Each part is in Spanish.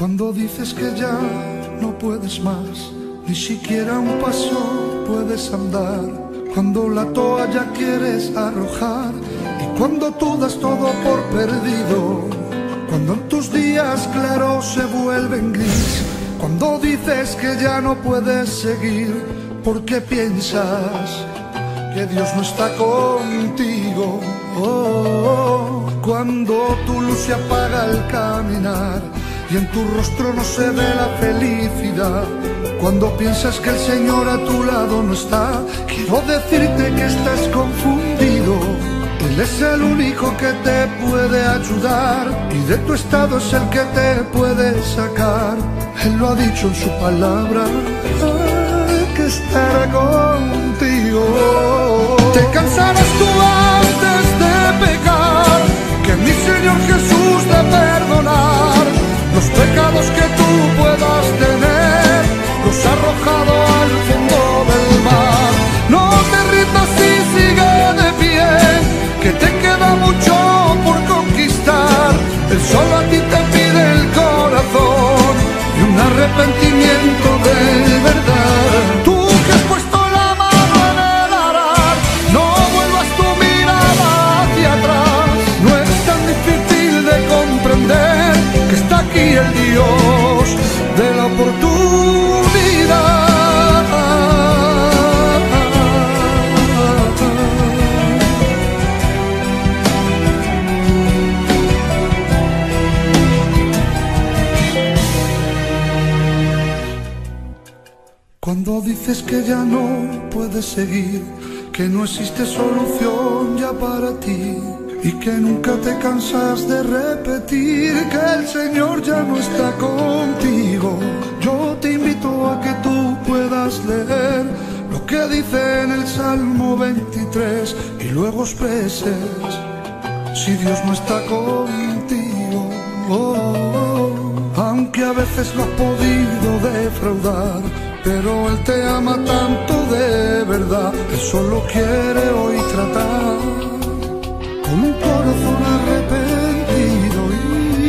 Cuando dices que ya no puedes más, ni siquiera un paso puedes andar. Cuando la toalla quieres arrojar y cuando tú das todo por perdido. Cuando tus días claros se vuelven gris. Cuando dices que ya no puedes seguir porque piensas que Dios no está contigo. Oh, cuando tu luz se apaga al caminar y en tu rostro no se ve la felicidad. Cuando piensas que el Señor a tu lado no está, quiero decirte que estás confundido. Él es el único que te puede ayudar y de tu estado es el que te puede sacar. Él lo ha dicho en su palabra, que estará contigo. Te los pecados que tú puedas el Dios de la oportunidad. Cuando dices que ya no puedes seguir, que no existe solución ya para ti y que nunca te cansas de repetir que el Señor ya no está contigo, yo te invito a que tú puedas leer lo que dice en el Salmo 23 y luego expreses si Dios no está contigo. oh, aunque a veces lo has podido defraudar, pero Él te ama tanto de verdad, que solo quiere hoy tratar un corazón arrepentido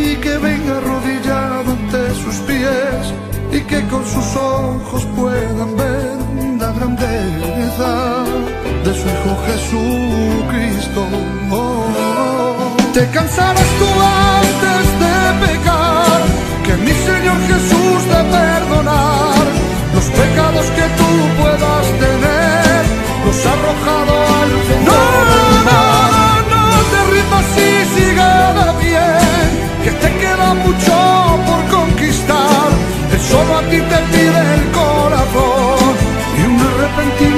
y que venga arrodillado ante sus pies y que con sus ojos puedan ver la grandeza de su Hijo Jesucristo. Oh, te cansarás tú a ti te pide el corazón y un arrepentimiento